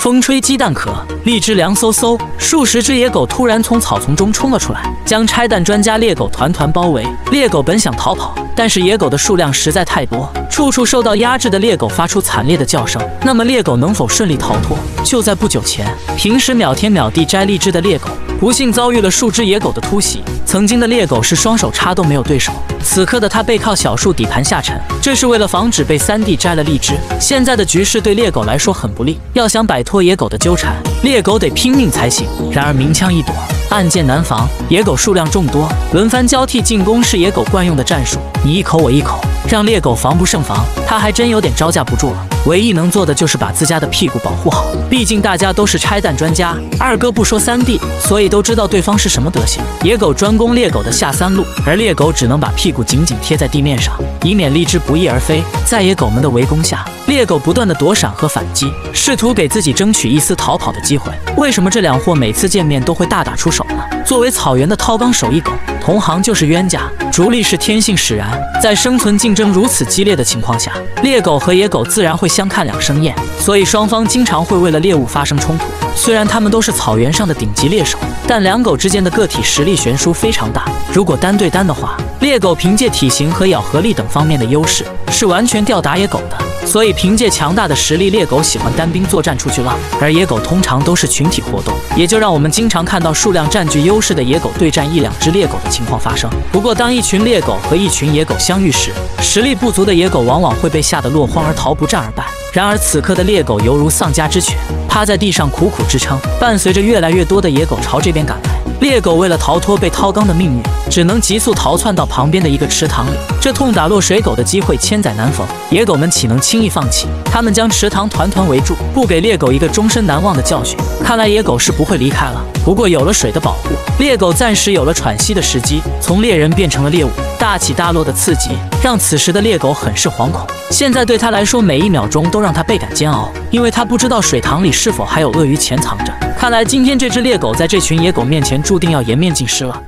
风吹鸡蛋壳，荔枝凉飕飕。数十只野狗突然从草丛中冲了出来，将拆弹专家猎狗团团包围。猎狗本想逃跑，但是野狗的数量实在太多，处处受到压制的猎狗发出惨烈的叫声。那么猎狗能否顺利逃脱？就在不久前，平时秒天秒地摘荔枝的猎狗。不幸遭遇了数只野狗的突袭。曾经的猎狗是双手插都没有对手，此刻的它背靠小树底盘下沉，这是为了防止被三弟摘了荔枝。现在的局势对猎狗来说很不利，要想摆脱野狗的纠缠，猎狗得拼命才行。然而明枪易躲，暗箭难防，野狗数量众多，轮番交替进攻是野狗惯用的战术，你一口我一口，让猎狗防不胜防。它还真有点招架不住了。唯一能做的就是把自家的屁股保护好，毕竟大家都是拆弹专家，二哥不说三弟，所以都知道对方是什么德行。野狗专攻猎狗的下三路，而猎狗只能把屁股紧紧贴在地面上，以免荔枝不翼而飞。在野狗们的围攻下，猎狗不断的躲闪和反击，试图给自己争取一丝逃跑的机会。为什么这两货每次见面都会大打出手呢？作为草原的掏钢手艺狗，同行就是冤家，逐利是天性使然。在生存竞争如此激烈的情况下，猎狗和野狗自然会。相看两生厌，所以双方经常会为了猎物发生冲突。虽然他们都是草原上的顶级猎手，但两狗之间的个体实力悬殊非常大。如果单对单的话，猎狗凭借体型和咬合力等方面的优势，是完全吊打野狗的。所以，凭借强大的实力，猎狗喜欢单兵作战出去浪，而野狗通常都是群体活动，也就让我们经常看到数量占据优势的野狗对战一两只猎狗的情况发生。不过，当一群猎狗和一群野狗相遇时，实力不足的野狗往往会被吓得落荒而逃，不战而败。然而，此刻的猎狗犹如丧家之犬，趴在地上苦苦支撑。伴随着越来越多的野狗朝这边赶来。猎狗为了逃脱被掏肛的命运，只能急速逃窜到旁边的一个池塘里。这痛打落水狗的机会千载难逢，野狗们岂能轻易放弃？他们将池塘团团围住，不给猎狗一个终身难忘的教训。看来野狗是不会离开了。不过有了水的保护，猎狗暂时有了喘息的时机，从猎人变成了猎物，大起大落的刺激让此时的猎狗很是惶恐。现在对他来说，每一秒钟都让他倍感煎熬，因为他不知道水塘里是否还有鳄鱼潜藏着。看来今天这只猎狗在这群野狗面前注定要颜面尽失了。